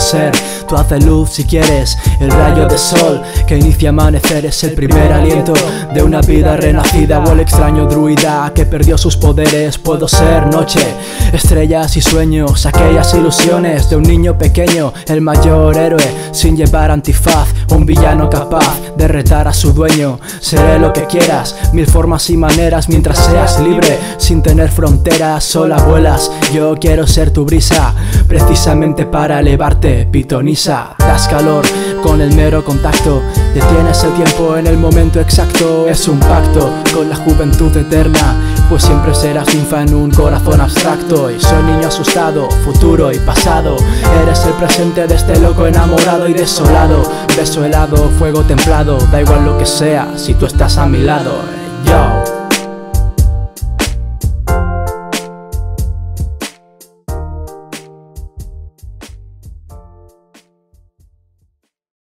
ser. Tú haces luz si quieres, el rayo de sol Que inicia amanecer es el primer aliento De una vida renacida. O el extraño druida Que perdió sus poderes, puedo ser noche Estrellas y sueños, aquellas ilusiones De un niño pequeño, el mayor héroe Sin llevar antifaz, un villano capaz De retar a su dueño. Seré lo que quieras, mil formas y maneras Mientras seas libre, sin tener fronteras Sola vuelas, yo quiero ser tu brisa Precisamente para elevarte, pitonisa Das calor con el mero contacto Detienes el tiempo en el momento exacto Es un pacto con la juventud eterna Pues siempre serás infa en un corazón abstracto Y soy niño asustado, futuro y pasado Eres el presente de este loco enamorado y desolado Beso helado, fuego templado Da igual lo que sea si tú estás a mi lado Yo